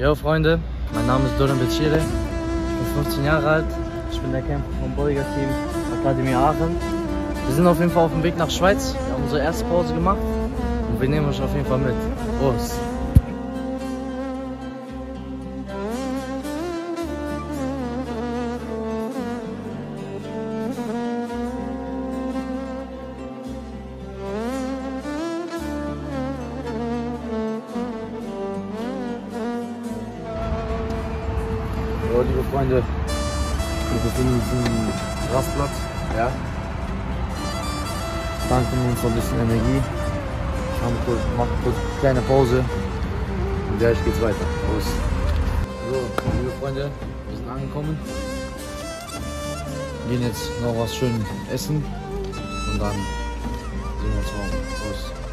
Jo Freunde, mein Name ist Doran Becire, ich bin 15 Jahre alt, ich bin der Kämpfer vom Bodyguard-Team Akademie Aachen. Wir sind auf jeden Fall auf dem Weg nach Schweiz, wir haben unsere erste Pause gemacht und wir nehmen euch auf jeden Fall mit. Prost! So, liebe Freunde, wir befinden uns im Rastplatz. Ja. Tanken uns ein bisschen Energie. Haben kurz, machen kurz eine kleine Pause. Und gleich geht's weiter. Los. So, liebe Freunde, wir sind angekommen. Gehen jetzt noch was schön essen. Und dann sehen wir uns morgen. Los.